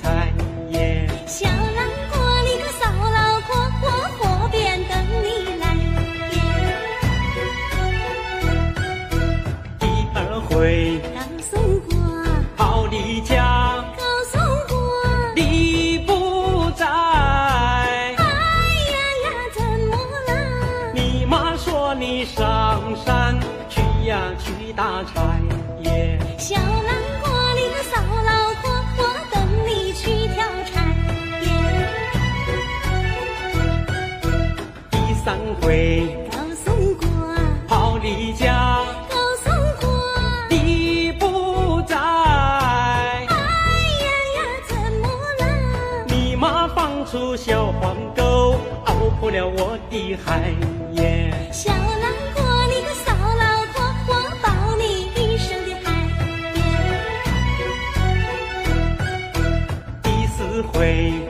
菜耶。小南瓜，你个骚老婆，我河边等你来耶。第二回刚送过，跑离家，刚送过，你不在。哎呀呀，怎么啦？你妈说你上山去呀去打柴耶。小南第三回刚送过，跑你家，你不在。哎呀呀，怎么了？你妈放出小黄狗，熬破了我的海耶。小老婆，你个骚老婆，我保你一生的海耶。第四回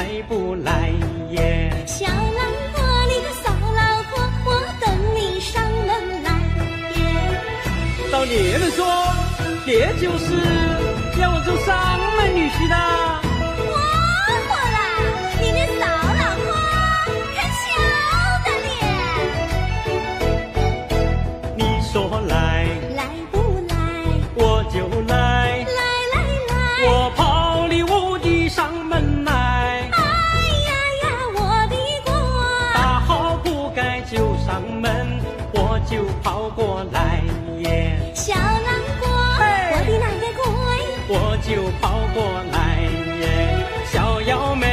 来不来耶？小老婆，你个骚老婆，我等你上门来耶。照你们说，这就是要我做上门女婿的。来耶。小南瓜，嘿。我的那个龟，我就跑过来耶，小幺妹，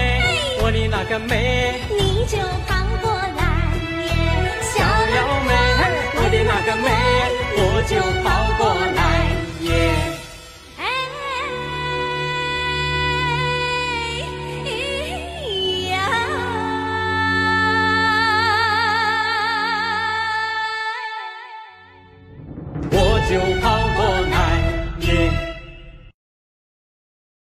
我的那个妹，你就跑过来耶！小小妖妹，我的那个妹，我就跑就怕